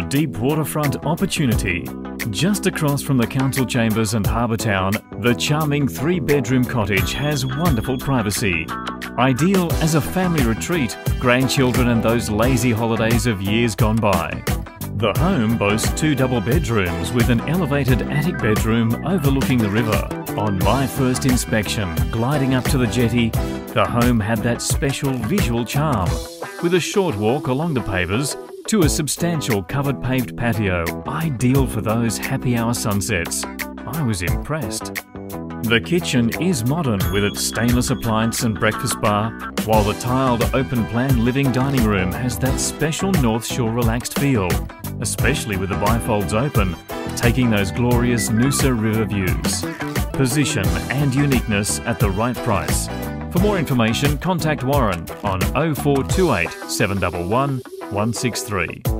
deep waterfront opportunity. Just across from the council chambers and harbour town, the charming three bedroom cottage has wonderful privacy. Ideal as a family retreat, grandchildren and those lazy holidays of years gone by. The home boasts two double bedrooms with an elevated attic bedroom overlooking the river. On my first inspection, gliding up to the jetty, the home had that special visual charm. With a short walk along the pavers to a substantial covered paved patio, ideal for those happy hour sunsets. I was impressed. The kitchen is modern with its stainless appliance and breakfast bar, while the tiled open plan living dining room has that special North Shore relaxed feel, especially with the bifolds open, taking those glorious Noosa River views. Position and uniqueness at the right price. For more information, contact Warren on 0428 711 163.